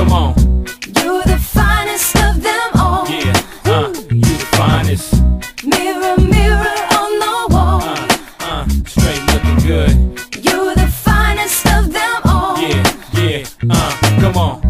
Come on. You're the finest of them all. Yeah, uh, you the finest. Mirror, mirror on the wall. Uh, uh, straight looking good. You're the finest of them all. Yeah, yeah, uh, come on.